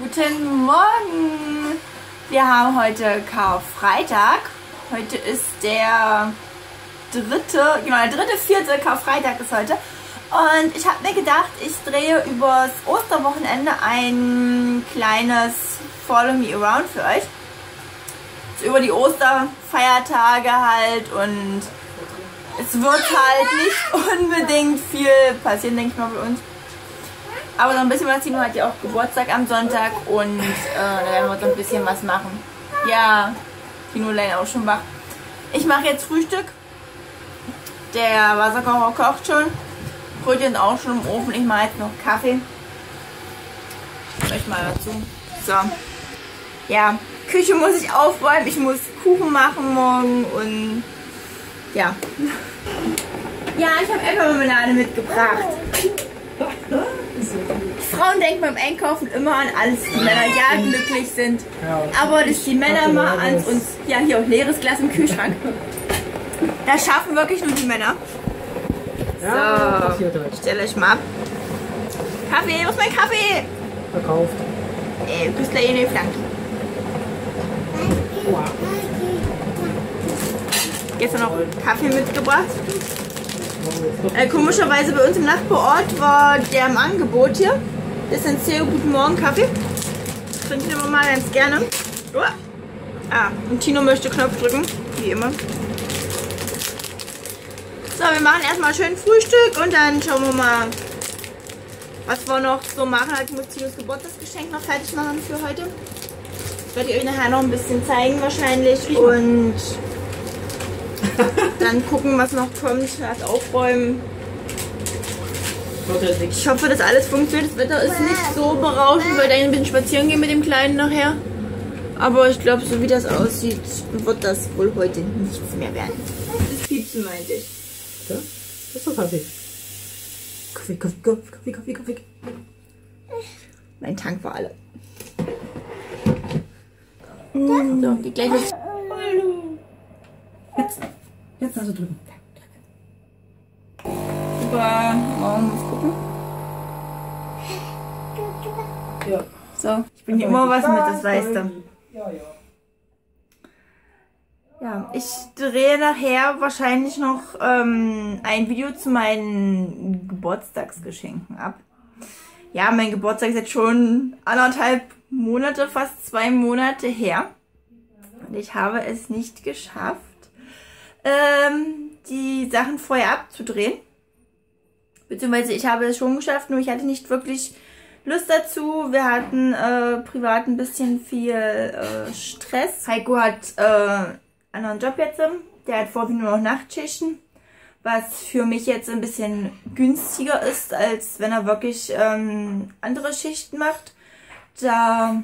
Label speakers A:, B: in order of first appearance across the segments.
A: Guten Morgen! Wir haben heute Karfreitag. Heute ist der dritte, genau, der dritte, vierte Karfreitag ist heute. Und ich habe mir gedacht, ich drehe übers Osterwochenende ein kleines Follow Me Around für euch. So über die Osterfeiertage halt und es wird halt nicht unbedingt viel passieren, denke ich mal, bei uns. Aber so ein bisschen was, Tino hat ja auch Geburtstag am Sonntag und äh, da werden wir so ein bisschen was machen. Ja, Tino lernt auch schon wach. Ich mache jetzt Frühstück. Der Wasserkocher kocht schon. Brötchen auch schon im Ofen. Ich mache jetzt noch Kaffee. Ich euch mal dazu. So. Ja, Küche muss ich aufräumen. Ich muss Kuchen machen morgen und ja. Ja, ich habe Äpfelmarmelade mitgebracht. Frauen denken beim Einkaufen immer an alles, die Männer ja glücklich sind. Aber dass die Männer mal an uns, ja hier auch leeres Glas im Kühlschrank. Das schaffen wirklich nur die Männer. So, ich stelle euch mal ab. Kaffee, wo ist mein Kaffee?
B: Verkauft.
A: Ey, du bist eh nicht Flanke. Gestern noch Kaffee mitgebracht. Äh, komischerweise bei uns im Nachbarort war der im Angebot hier. Das ist ein CEO Guten Morgen Kaffee. Trinke ich immer mal ganz gerne. Oh. Ah, und Tino möchte Knopf drücken, wie immer. So, wir machen erstmal schön Frühstück und dann schauen wir mal, was wir noch so machen. Also ich muss Tinos Geburtstagsgeschenk noch fertig machen für heute. Das werde ich euch nachher noch ein bisschen zeigen wahrscheinlich. Und dann gucken, was noch kommt. Das aufräumen. Ich hoffe, dass alles funktioniert. Das Wetter ist nicht so berauschend, weil ich ein bisschen spazieren gehen mit dem Kleinen nachher. Aber ich glaube, so wie das aussieht, wird das wohl heute nichts mehr werden. Das Piepsen meinte ich.
B: Ja? Das ist doch Kaffee. Kaffee, Kaffee, Kaffee, Kaffee, Kaffee, Kaffee.
A: Mein Tank war alle. So, die gleiche.
B: Jetzt, jetzt also drücken.
A: Super. Morgen muss gucken.
B: Ja.
A: So, ich bringe dir immer was mit, das weißt du.
B: Ja, ja.
A: Ja, ich drehe nachher wahrscheinlich noch ähm, ein Video zu meinen Geburtstagsgeschenken ab. Ja, mein Geburtstag ist jetzt schon anderthalb Monate, fast zwei Monate her. Und ich habe es nicht geschafft, ähm, die Sachen vorher abzudrehen. Beziehungsweise ich habe es schon geschafft, nur ich hatte nicht wirklich Lust dazu. Wir hatten äh, privat ein bisschen viel äh, Stress. Heiko hat äh, anderen Job jetzt. Der hat vorwiegend nur noch Nachtschichten. Was für mich jetzt ein bisschen günstiger ist, als wenn er wirklich ähm, andere Schichten macht. Da,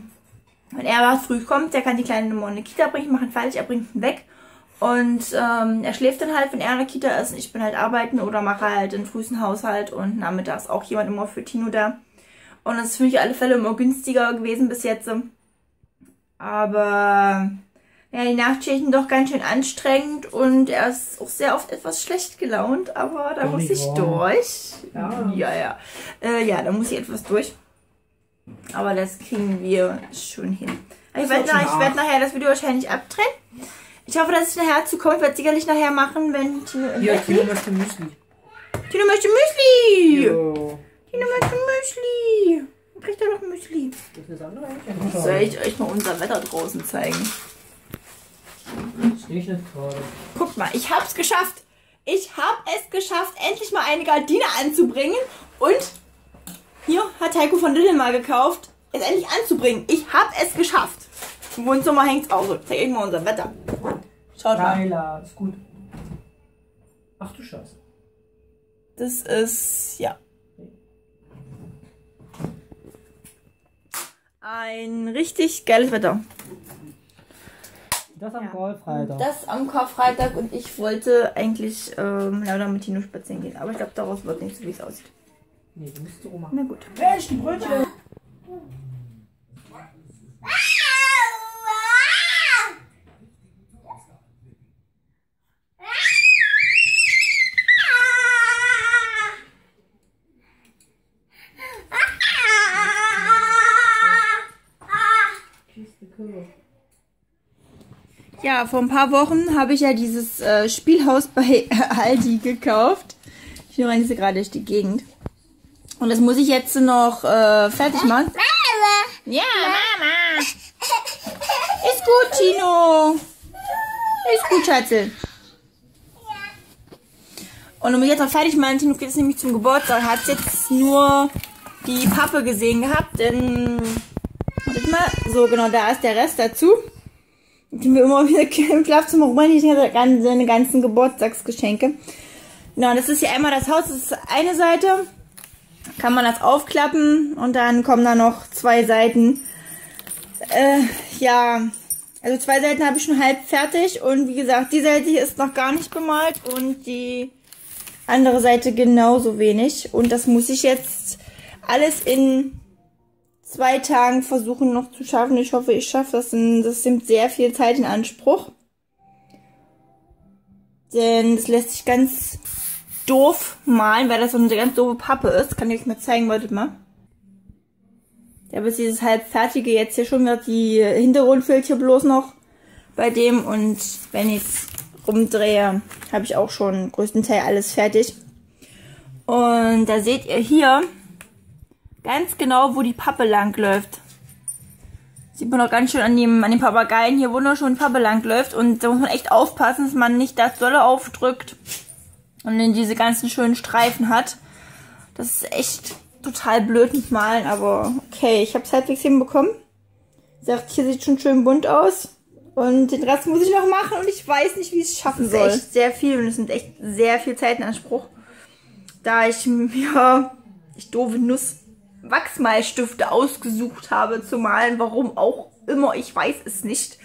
A: wenn er was früh kommt, der kann die Kleine in die Kita bringen, machen fertig, er bringt ihn weg. Und ähm, er schläft dann halt, wenn er in der Kita ist. Ich bin halt arbeiten oder mache halt den frühen Haushalt und nachmittags auch jemand immer für Tino da. Und das ist für mich auf alle Fälle immer günstiger gewesen bis jetzt. Aber ja, die Nachtschichten doch ganz schön anstrengend und er ist auch sehr oft etwas schlecht gelaunt, aber da
B: Doch
A: muss ich
B: wahr.
A: durch.
B: Ja.
A: ja. Ja, äh, ja, da muss ich etwas durch. Aber das kriegen wir schon hin. Ich werde ich werd
B: nach.
A: nachher das Video wahrscheinlich abdrehen. Ich hoffe, dass es nachher zu kommt. Ich werde sicherlich nachher machen, wenn Tino im
B: Hier,
A: Bett
B: Kilo
A: liegt.
B: möchte Müsli.
A: Tino möchte Müsli!
B: Jo.
A: Tino möchte Müsli! Kriegt er doch Müsli.
B: Das ist das andere eigentlich?
A: Soll ich euch mal unser Wetter draußen zeigen?
B: Es regnet gerade.
A: Guckt mal, ich hab's geschafft. Ich hab es geschafft, endlich mal eine Gardine anzubringen. Und hier hat Heiko von Lidl mal gekauft, es endlich anzubringen. Ich hab es geschafft. Im Wohnzimmer hängt's auch so. Zeig euch mal unser Wetter. Schaut mal.
B: Geiler, ist gut. Ach du Scheiße.
A: Das ist, ja. Ein richtig geiles Wetter.
B: Das am
A: Ja.
B: Karfreitag.
A: Das am Karfreitag und ich wollte eigentlich ähm, leider mit Tino spazieren gehen. Aber ich glaube, daraus wird nicht so, wie es aussieht.
B: Nee, du musst so machen.
A: Na gut.
B: Mensch, die Brötchen.
A: Ja, vor ein paar Wochen habe ich ja dieses äh, Spielhaus bei Aldi gekauft. Ich jetzt gerade durch die Gegend. Und das muss ich jetzt noch äh, fertig machen.
C: Mama.
A: Ja, Mama. Ist gut, Tino. Ist gut, Schatzel. Und um jetzt noch fertig machen, Tino geht jetzt nämlich zum Geburtstag. Hat jetzt nur die Pappe gesehen gehabt, Warte mal, so genau, da ist der Rest dazu. Die wir immer wieder im Schlafzimmer rum, ich habe seine ganzen Geburtstagsgeschenke. Genau, das ist hier einmal das Haus, das ist eine Seite. Kann man das aufklappen und dann kommen da noch zwei Seiten. Äh, ja, also zwei Seiten habe ich schon halb fertig und wie gesagt, die Seite hier ist noch gar nicht bemalt und die andere Seite genauso wenig. Und das muss ich jetzt alles in zwei Tagen versuchen noch zu schaffen. Ich hoffe, ich schaffe das. Das nimmt sehr viel Zeit in Anspruch. Denn das lässt sich ganz doof malen, weil das so eine ganz doofe Pappe ist. Kann ich euch mal zeigen, wartet mal. Ja, bis dieses halb fertige jetzt hier schon wird die Hintergrund fehlt hier bloß noch bei dem und wenn ich es rumdrehe, habe ich auch schon größtenteils alles fertig. Und da seht ihr hier, ganz genau, wo die Pappe lang läuft. Sieht man auch ganz schön an dem, an dem Papageien hier wunderschön die Pappe lang läuft. Und da muss man echt aufpassen, dass man nicht das dolle aufdrückt und dann diese ganzen schönen Streifen hat. Das ist echt total blöd mit Malen, aber okay, ich habe es halbwegs hinbekommen. Sagt, hier sieht schon schön bunt aus. Und den Rest muss ich noch machen und ich weiß nicht, wie ich es schaffen soll. Das ist echt sehr viel und es nimmt echt sehr viel Zeit in Anspruch. Da ich mir, ich doofe Nuss, Wachsmalstifte ausgesucht habe zu malen. Warum auch immer, ich weiß es nicht.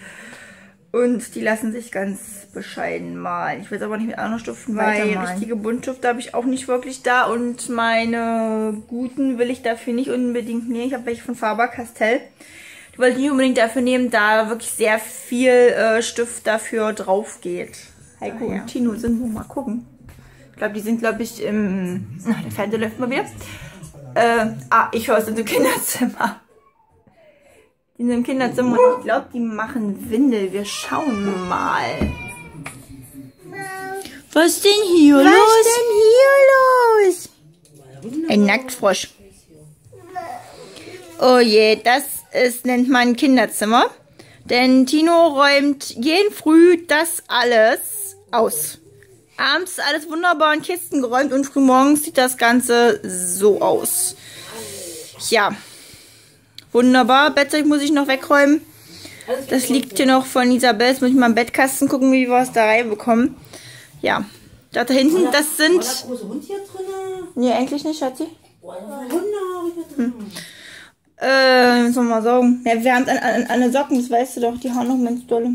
A: Und die lassen sich ganz bescheiden malen. Ich will es aber nicht mit anderen Stiften weil richtige Buntstifte habe ich auch nicht wirklich da. Und meine guten will ich dafür nicht unbedingt nehmen. Ich habe welche von Faber-Castell. Die wollte ich nicht unbedingt dafür nehmen, da wirklich sehr viel äh, Stift dafür drauf geht. Heiko und Tino sind wo mal gucken. Ich glaube, die sind, glaube ich, im... Ach, der Fernseher läuft mal wieder. Äh, ah, ich höre es in dem Kinderzimmer. Sind im Kinderzimmer und ich glaube, die machen Windel. Wir schauen mal. Was ist denn hier Was los? Was ist denn hier los? Ein Nacktfrosch. Oh je, das ist, nennt man Kinderzimmer. Denn Tino räumt jeden Früh das alles aus. Abends ist alles wunderbar in Kisten geräumt und frühmorgens sieht das Ganze so aus. Ja. Wunderbar. Bettzeug muss ich noch wegräumen. Das liegt hier noch von Isabel. Jetzt muss ich mal im Bettkasten gucken, wie wir es da reinbekommen. Ja. Da, da hinten, das sind... War große Hund hier drin? Nee, eigentlich nicht, Schatzi. Hm. Äh, was soll man sagen? Ja, wir haben an, an, an den Socken, das weißt du doch, die hauen noch ganz dolle.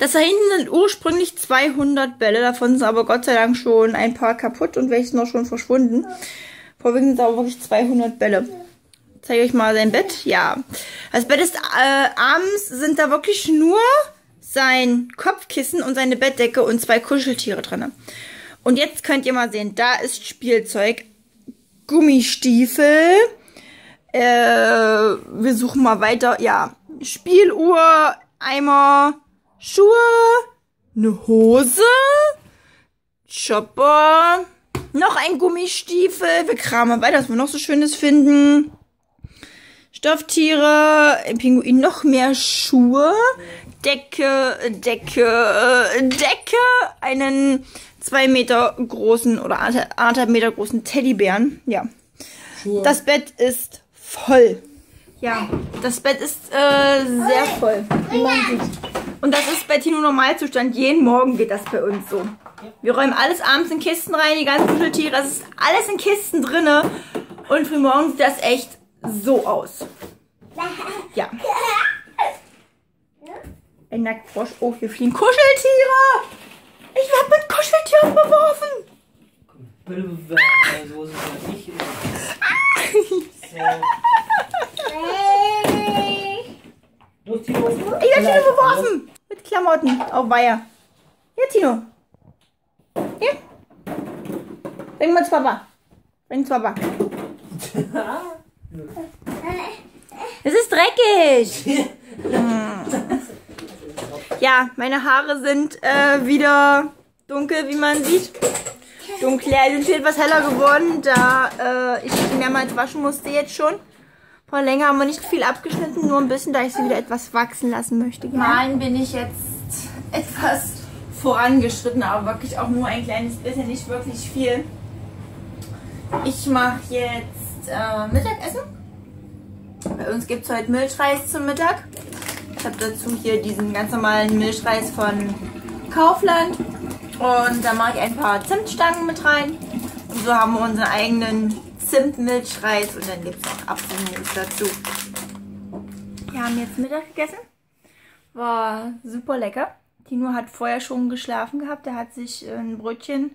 A: Das da hinten sind ursprünglich 200 Bälle, davon sind aber Gott sei Dank schon ein paar kaputt und welche sind noch schon verschwunden. Vorwiegend sind es aber wirklich 200 Bälle. Zeige ich mal sein Bett. Ja. Das Bett ist, äh, abends sind da wirklich nur sein Kopfkissen und seine Bettdecke und zwei Kuscheltiere drin. Und jetzt könnt ihr mal sehen, da ist Spielzeug, Gummistiefel, äh, wir suchen mal weiter, ja, Spieluhr, Eimer, Schuhe, eine Hose, Chopper, noch ein Gummistiefel. Wir kramen weiter, was wir noch so Schönes finden. Stofftiere, ein Pinguin, noch mehr Schuhe, Decke, Decke, Decke, einen zwei Meter großen oder anderthalb Meter großen Teddybären. Ja. Schuhe. Das Bett ist voll. Ja, das Bett ist äh, sehr voll. Und das ist bei Tino Normalzustand. Jeden Morgen geht das bei uns so. Wir räumen alles abends in Kisten rein, die ganzen Kuscheltiere. Das ist alles in Kisten drinne. Und frühmorgens sieht das echt so aus. Ja. Ein Nacktfrosch. Oh, hier fliegen Kuscheltiere. Ich werde mit Kuscheltieren beworfen. So ist es nicht. Los. Ich hab Tino beworfen. Mit Klamotten auf Weiher. Hier, Tino. Hier. Bring mal zu Papa. Bring zu Papa. Es ist dreckig. Ja, meine Haare sind äh, wieder dunkel, wie man sieht. Dunkler sind sie etwas heller geworden, da äh, ich mehrmals waschen musste jetzt schon. Vor länger haben wir nicht viel abgeschnitten, nur ein bisschen, da ich sie wieder etwas wachsen lassen möchte. Ja. Malen bin ich jetzt etwas vorangeschritten, aber wirklich auch nur ein kleines bisschen, nicht wirklich viel. Ich mache jetzt äh, Mittagessen. Bei uns gibt es heute Milchreis zum Mittag. Ich habe dazu hier diesen ganz normalen Milchreis von Kaufland. Und da mache ich ein paar Zimtstangen mit rein. Und so haben wir unseren eigenen Zimtmilchreis und dann gibt es auch Apfelmus dazu. Wir haben jetzt Mittag gegessen. War super lecker. Tino hat vorher schon geschlafen gehabt. Er hat sich ein Brötchen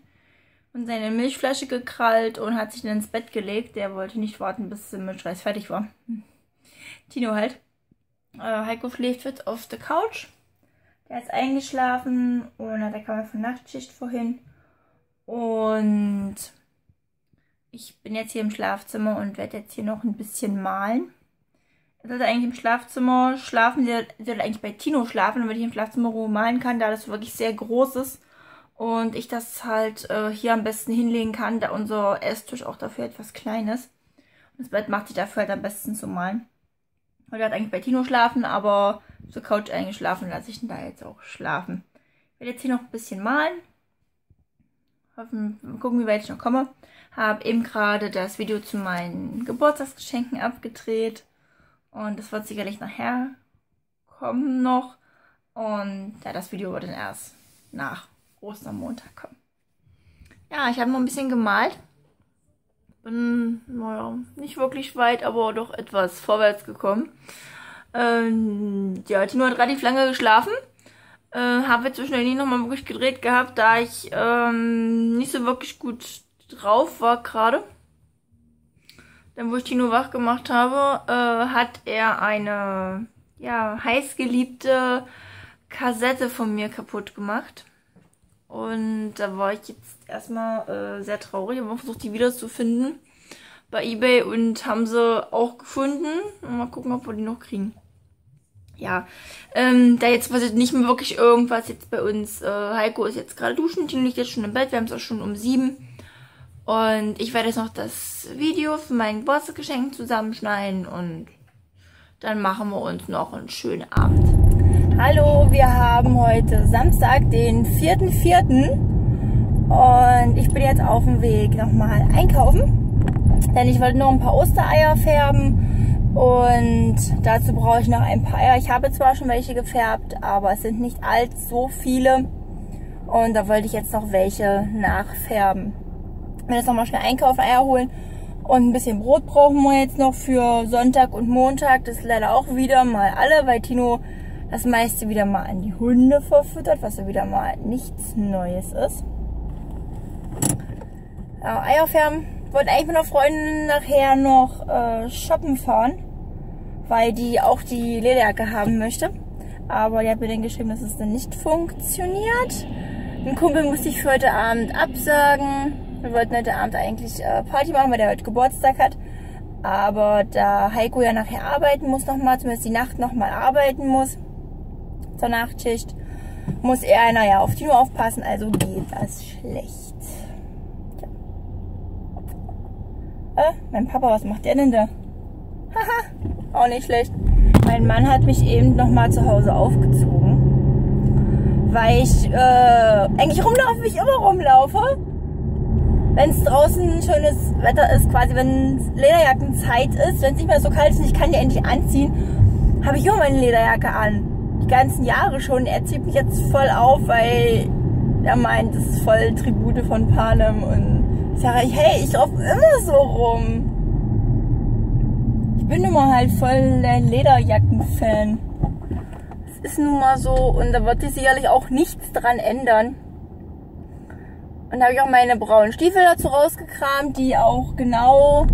A: und seine Milchflasche gekrallt und hat sich dann ins Bett gelegt. Der wollte nicht warten, bis der Milchreis fertig war. Tino halt. Äh, Heiko schläft jetzt auf der Couch. Der ist eingeschlafen und der Kammer von Nachtschicht vorhin. Und ich bin jetzt hier im Schlafzimmer und werde jetzt hier noch ein bisschen malen. Er sollte eigentlich im Schlafzimmer schlafen. Der sollte eigentlich bei Tino schlafen, damit ich im Schlafzimmer Ruhe malen kann, da das wirklich sehr groß ist. Und ich das halt äh, hier am besten hinlegen kann, da unser Esstisch auch dafür etwas klein ist. Und das Bett macht sich dafür halt am besten zu malen. Heute hat eigentlich bei Tino schlafen, aber zur Couch eingeschlafen, lasse ich ihn da jetzt auch schlafen. Ich werde jetzt hier noch ein bisschen malen. Hoffen, gucken, wie weit ich noch komme. Habe eben gerade das Video zu meinen Geburtstagsgeschenken abgedreht. Und das wird sicherlich nachher kommen noch. Und ja, das Video wird dann erst nach Ostermontag kommen. Ja, ich habe noch ein bisschen gemalt. Bin, naja, nicht wirklich weit, aber doch etwas vorwärts gekommen. Ähm, ja, Tino hat relativ lange geschlafen. Äh, habe zwischendurch nicht nochmal wirklich gedreht gehabt, da ich ähm, nicht so wirklich gut drauf war gerade. Dann, wo ich Tino wach gemacht habe, äh, hat er eine ja, heißgeliebte Kassette von mir kaputt gemacht. Und da war ich jetzt erstmal äh, sehr traurig. Habe versucht, die wiederzufinden bei Ebay und haben sie auch gefunden. Mal gucken, ob wir die noch kriegen ja, ähm, da jetzt passiert nicht mehr wirklich irgendwas jetzt bei uns. Äh, Heiko ist jetzt gerade duschen, Tino liegt jetzt schon im Bett, wir haben es auch schon um sieben. Und ich werde jetzt noch das Video für mein Geburtstagsgeschenk zusammenschneiden und dann machen wir uns noch einen schönen Abend. Hallo, wir haben heute Samstag, den 4.4. Und ich bin jetzt auf dem Weg nochmal einkaufen. Denn ich wollte noch ein paar Ostereier färben und dazu brauche ich noch ein paar Eier. Ich habe zwar schon welche gefärbt, aber es sind nicht allzu viele. Und da wollte ich jetzt noch welche nachfärben. Ich werde jetzt nochmal schnell einkaufen, Eier holen. Und ein bisschen Brot brauchen wir jetzt noch für Sonntag und Montag. Das ist leider auch wieder mal alle, weil Tino das meiste wieder mal an die Hunde verfüttert, was ja wieder mal nichts Neues ist. Ja, Eier färben. Wollte eigentlich mit einer Freundin nachher noch äh, shoppen fahren weil die auch die Lederjacke haben möchte. Aber die hat mir dann geschrieben, dass es dann nicht funktioniert. Ein Kumpel musste ich für heute Abend absagen. Wir wollten heute Abend eigentlich äh, Party machen, weil der heute Geburtstag hat. Aber da Heiko ja nachher arbeiten muss nochmal, zumindest die Nacht nochmal arbeiten muss, zur Nachtschicht, muss er, naja, auf Tino aufpassen, also geht das schlecht. Ja. Äh, mein Papa, was macht der denn da? Haha, auch nicht schlecht. Mein Mann hat mich eben nochmal zu Hause aufgezogen, weil ich äh, eigentlich rumlaufe, wie ich immer rumlaufe. Wenn es draußen schönes Wetter ist, quasi wenn Lederjackenzeit ist, wenn es nicht mehr so kalt ist und ich kann die endlich anziehen, habe ich immer meine Lederjacke an. Die ganzen Jahre schon. Er zieht mich jetzt voll auf, weil er meint, das ist voll Tribute von Panem und ich sage, hey, ich laufe immer so rum. Ich bin nun mal halt voll der Lederjacken-Fan. Das ist nun mal so und da wird sich sicherlich auch nichts dran ändern. Und da habe ich auch meine braunen Stiefel dazu rausgekramt, die auch genau...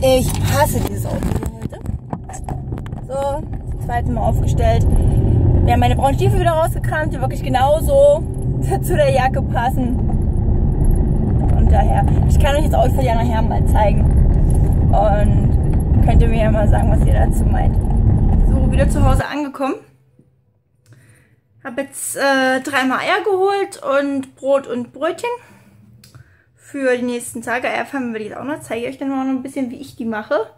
A: Ich hasse dieses Auto heute. So, das zweite Mal aufgestellt. Wir haben meine braunen Stiefel wieder rausgekramt, die wirklich genauso zu der Jacke passen. Und daher, ich kann euch das Outfit ja nachher mal zeigen. Und könnt ihr mir ja mal sagen, was ihr dazu meint. So, wieder zu Hause angekommen. Habe jetzt äh, dreimal Eier geholt und Brot und Brötchen für die nächsten Tage. Eierpfannen will ich jetzt auch noch. Zeige euch dann mal noch ein bisschen, wie ich die mache.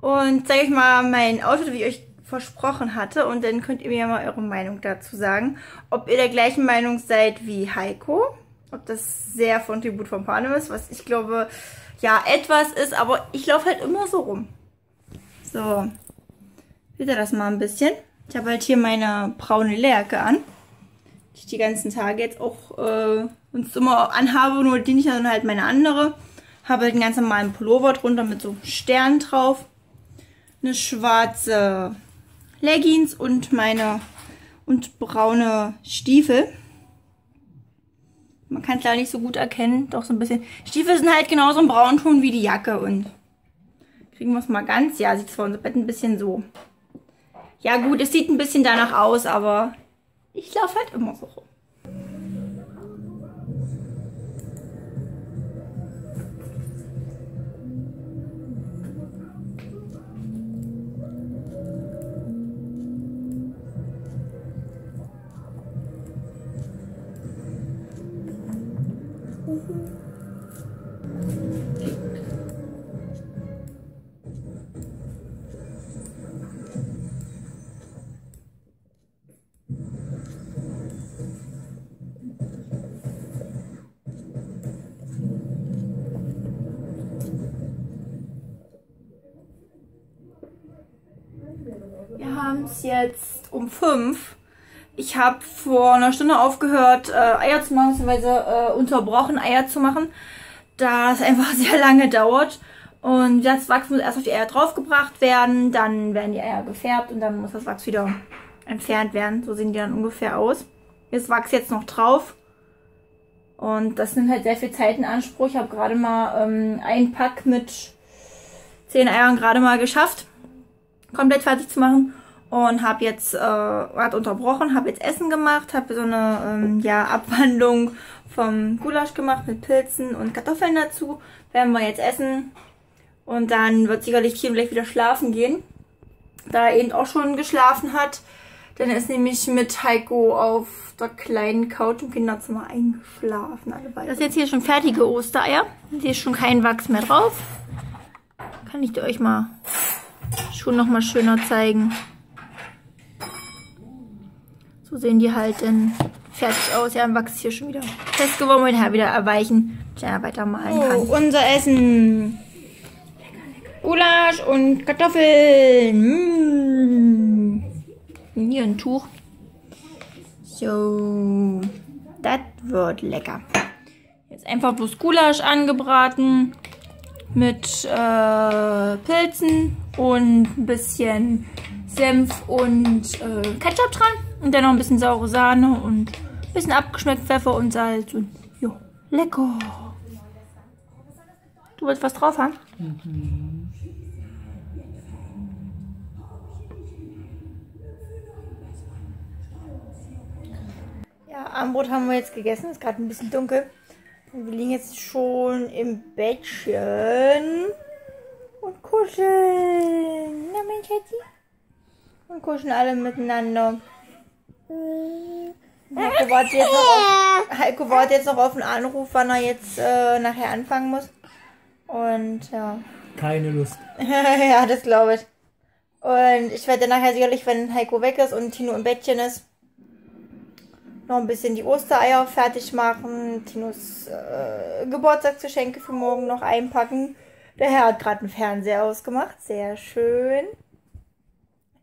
A: Und zeige euch mal mein Outfit, wie ich euch versprochen hatte. Und dann könnt ihr mir mal eure Meinung dazu sagen. Ob ihr der gleichen Meinung seid wie Heiko. Ob das sehr von Tribut von Panem ist, was ich glaube, ja, etwas ist. Aber ich laufe halt immer so rum. So. Seht das mal ein bisschen? Ich habe halt hier meine braune Lehrjacke an. Die ich die ganzen Tage jetzt auch äh, uns immer anhabe, nur die nicht, sondern halt meine andere. Habe halt einen ganz normalen Pullover drunter mit so Sternen drauf. Eine schwarze Leggings und meine und braune Stiefel. Man kann es leider nicht so gut erkennen, doch so ein bisschen. Stiefel sind halt genauso im Braunton wie die Jacke und kriegen wir es mal ganz. Ja, sieht zwar unser Bett ein bisschen so ja gut, es sieht ein bisschen danach aus, aber ich laufe halt immer so rum. Es jetzt um fünf. Ich habe vor einer Stunde aufgehört, äh, Eier zu machen, beziehungsweise äh, unterbrochen, Eier zu machen, da es einfach sehr lange dauert. Und das Wachs muss erst auf die Eier draufgebracht werden, dann werden die Eier gefärbt und dann muss das Wachs wieder entfernt werden. So sehen die dann ungefähr aus. Ist Wachs jetzt noch drauf. Und das nimmt halt sehr viel Zeit in Anspruch. Ich habe gerade mal ähm, einen Pack mit zehn Eiern gerade mal geschafft, komplett fertig zu machen und habe jetzt äh, hat unterbrochen, habe jetzt Essen gemacht, habe so eine ähm, ja Abwandlung vom Gulasch gemacht mit Pilzen und Kartoffeln dazu. Werden wir jetzt essen und dann wird sicherlich Kim gleich wieder schlafen gehen, da er eben auch schon geschlafen hat. Denn er ist nämlich mit Heiko auf der kleinen Couch im Kinderzimmer eingeschlafen. Alle beide. Das ist jetzt hier schon fertige Ostereier. Hier ist schon kein Wachs mehr drauf. Kann ich dir euch mal schon noch mal schöner zeigen. So sehen die halt dann fertig aus. Ja, dann wächst hier schon wieder festgeworden und ja, wieder erweichen. Ja, weitermalen kann. Oh, unser Essen. Gulasch und Kartoffeln. Mmh. Hier ein Tuch. So. Das wird lecker. Jetzt einfach bloß Gulasch angebraten. Mit äh, Pilzen und ein bisschen Senf und äh, Ketchup dran. Und dann noch ein bisschen saure Sahne und ein bisschen abgeschmeckt Pfeffer und Salz. Und jo, lecker. Du willst was drauf haben? Mhm. Ja, Abendbrot haben wir jetzt gegessen. Ist gerade ein bisschen dunkel. Und wir liegen jetzt schon im Bettchen und kuscheln. Na, mein Schatzi? Und kuscheln alle miteinander. Heiko wartet jetzt noch auf, Heiko wartet jetzt noch auf einen Anruf, wann er jetzt äh, nachher anfangen muss. Und ja.
B: Keine Lust.
A: ja, das glaube ich. Und ich werde nachher sicherlich, wenn Heiko weg ist und Tino im Bettchen ist, noch ein bisschen die Ostereier fertig machen, Tinos äh, Geburtstagsgeschenke für morgen noch einpacken. Der Herr hat gerade einen Fernseher ausgemacht. Sehr schön.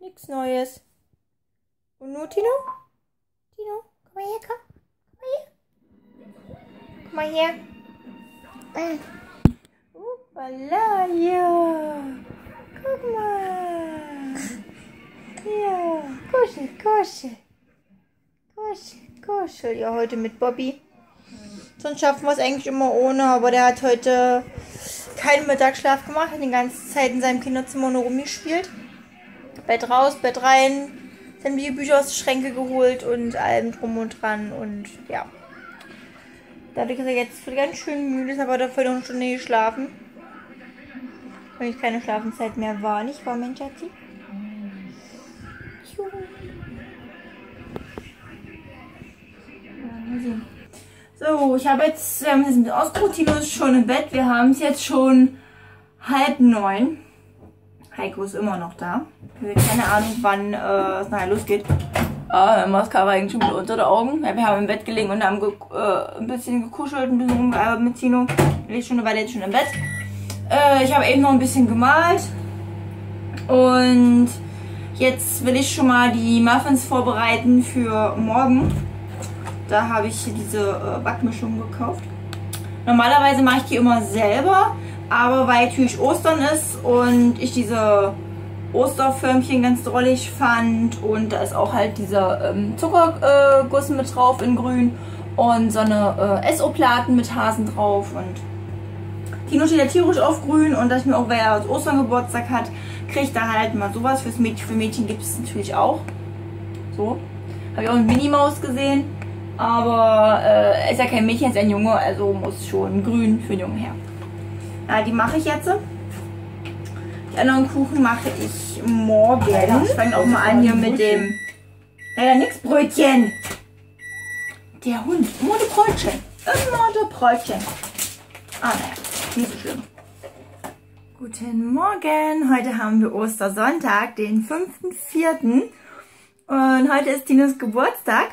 A: Nichts Neues. Und nur Tino? Tino, komm mal her, komm. Komm mal her. Komm mal her. Uppala, ja. Guck mal. Ja, kuschel, kuschel. Kuschel, kuschel. Ja, heute mit Bobby. Sonst schaffen wir es eigentlich immer ohne, aber der hat heute keinen Mittagsschlaf gemacht, hat die ganze Zeit in seinem Kinderzimmer nur rumgespielt. Bett raus, Bett rein, sämtliche Bücher aus der Schränke geholt und allem drum und dran und ja. Dadurch, dass er jetzt ganz schön müde ist, aber dafür noch eine Stunde geschlafen. Weil ich keine Schlafenszeit mehr war, nicht wahr, mein Schatzi? Also. So, ich habe jetzt, wir haben jetzt mit ausgeruht, Tino ist schon im Bett, wir haben es jetzt schon halb neun. Heiko ist immer noch da. Keine Ahnung, wann äh, es nachher losgeht. Ah, Mascara hängt schon wieder unter den Augen. Ja, wir haben im Bett gelegen und haben ge äh, ein bisschen gekuschelt, ein bisschen rumgearbeitet mit Tino. Ist schon eine Weile jetzt schon im Bett. Äh, ich habe eben noch ein bisschen gemalt. Und jetzt will ich schon mal die Muffins vorbereiten für morgen. Da habe ich diese äh, Backmischung gekauft. Normalerweise mache ich die immer selber, aber weil natürlich Ostern ist und ich diese Osterförmchen ganz drollig fand und da ist auch halt dieser ähm, Zuckerguss äh, mit drauf in grün und so eine äh, SO-Platen mit Hasen drauf und Tino steht ja tierisch auf grün und dass ich mir auch, wer er Ostern hat, kriegt da halt mal sowas. Fürs Mädchen, für Mädchen gibt es natürlich auch. So. Habe ich auch eine Minimaus gesehen. Aber äh, ist ja kein Mädchen, ist ein Junge, also muss schon grün für den Jungen her. Ja, die mache ich jetzt. Die anderen Kuchen mache ich morgen. Ich fange auch mal an hier mit dem. Naja, nix Brötchen. Der Hund. Immer der Brötchen. Immer der Brötchen. Ah, naja, nicht so schlimm. Guten Morgen. Heute haben wir Ostersonntag, den 5.4. Und heute ist Tinos Geburtstag.